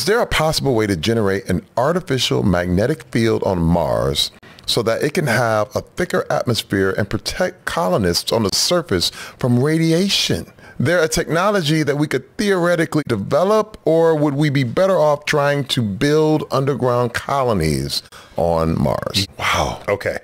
Is there a possible way to generate an artificial magnetic field on Mars so that it can have a thicker atmosphere and protect colonists on the surface from radiation? There a technology that we could theoretically develop, or would we be better off trying to build underground colonies on Mars? Wow. Okay.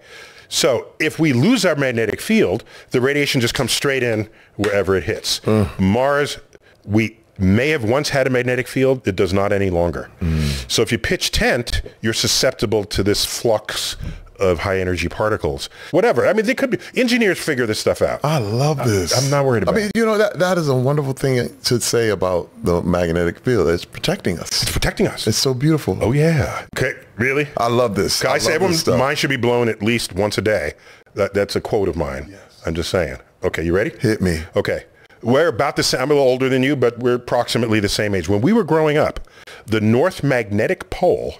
So if we lose our magnetic field, the radiation just comes straight in wherever it hits. Mm. Mars, we may have once had a magnetic field. It does not any longer. Mm. So if you pitch tent, you're susceptible to this flux of high energy particles. Whatever. I mean, they could be engineers figure this stuff out. I love this. I, am not worried about. It. I mean, you know that that is a wonderful thing to say about the magnetic field. It's protecting us. It's protecting us. It's so beautiful. Oh yeah. Okay. Really? I love this. I, I say everyone's mind should be blown at least once a day. That, that's a quote of mine. Yes. I'm just saying. Okay, you ready? Hit me. Okay. We're about the same. I'm a little older than you, but we're approximately the same age. When we were growing up, the North Magnetic Pole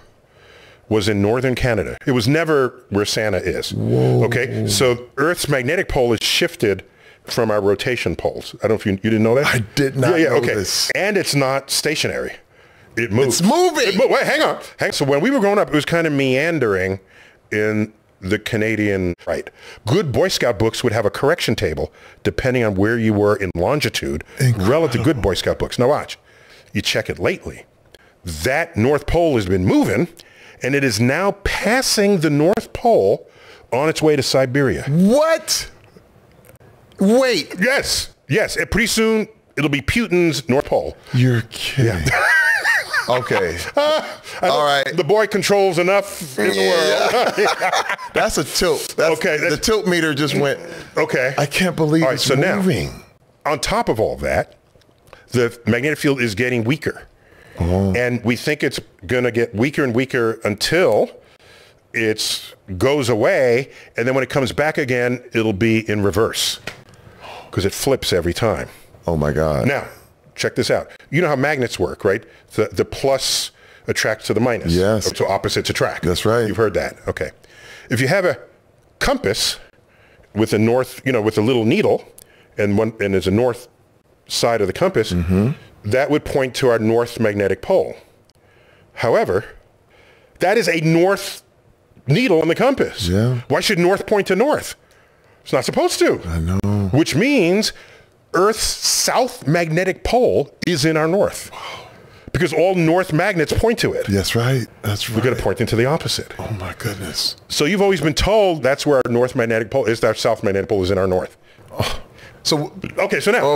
was in northern Canada. It was never where Santa is. Whoa. Okay, so Earth's magnetic pole is shifted from our rotation poles. I don't know if you, you didn't know that. I did not. Yeah, yeah. okay, this. and it's not stationary. It moves. It's moving. It mo- wait, hang on. Hang. So when we were growing up, it was kind of meandering in the Canadian right. Good Boy Scout books would have a correction table depending on where you were in longitude Incredible. relative to good Boy Scout books. Now watch. You check it lately. That North Pole has been moving and it is now passing the North Pole on its way to Siberia. What? Wait. Yes. Yes. And pretty soon it'll be Putin's North Pole. You're kidding. Yeah. okay. All right. The boy controls enough in the world. That's a tilt. That's, okay. The tilt meter just went. Okay. I can't believe all right, it's so moving. Now, on top of all that, the magnetic field is getting weaker. Oh. And we think it's going to get weaker and weaker until it goes away. And then when it comes back again, it'll be in reverse because it flips every time. Oh my God. Now, check this out. You know how magnets work, right? The, the plus attracts to the minus. Yes. So opposites attract. That's right. You've heard that. Okay. If you have a compass with a north, you know, with a little needle and one, and there's a north side of the compass, mm-hmm that would point to our north magnetic pole. However, that is a north needle on the compass. Yeah. Why should north point to north? It's not supposed to. I know. Which means Earth's south magnetic pole is in our north. Because all north magnets point to it. That's right. That's right. We're going to point into the opposite. Oh my goodness. So you've always been told that's where our north magnetic pole is. Our south magnetic pole is in our north. Oh. So okay, so now oh.